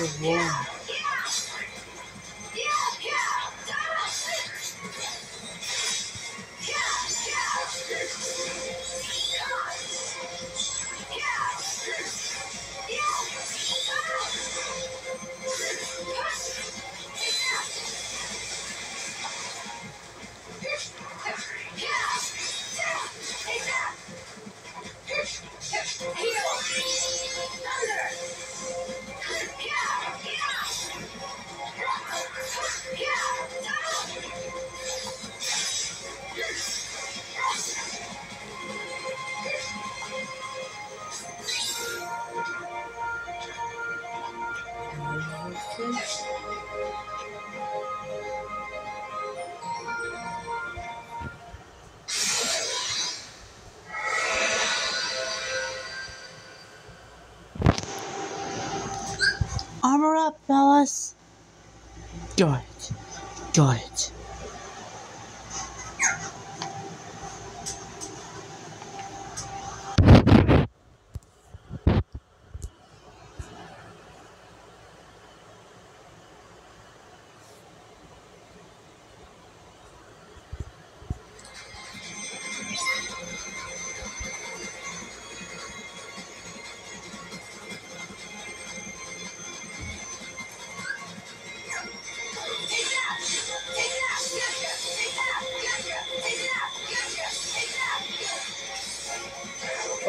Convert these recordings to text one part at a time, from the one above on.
Along. Armor up, fellas. Got it. Got it.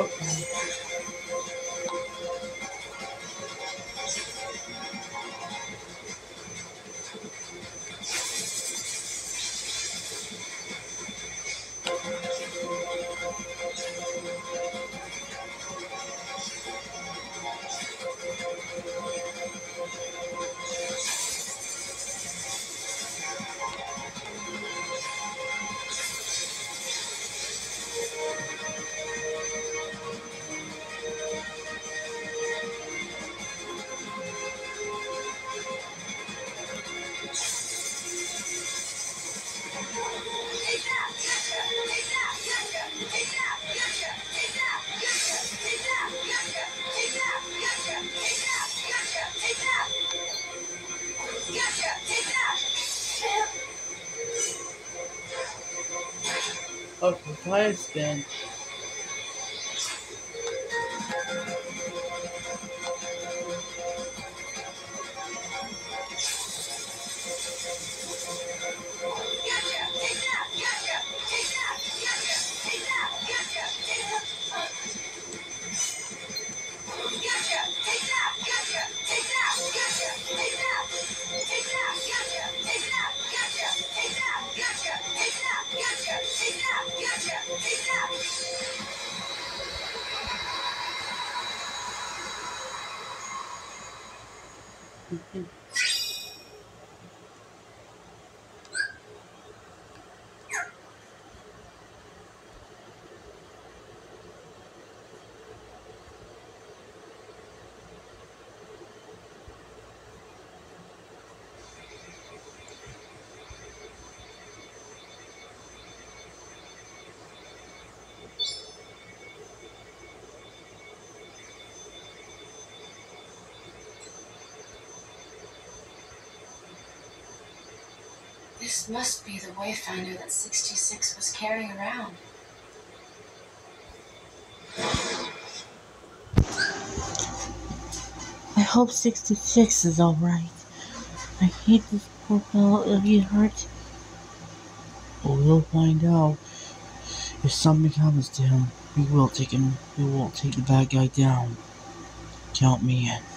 Okay. Okay, quiet This must be the Wayfinder that 66 was carrying around. I hope 66 is alright. I hate this poor fellow if he hurt. But we'll find out. If something happens to him, we will take him. We will take the bad guy down. Count me in.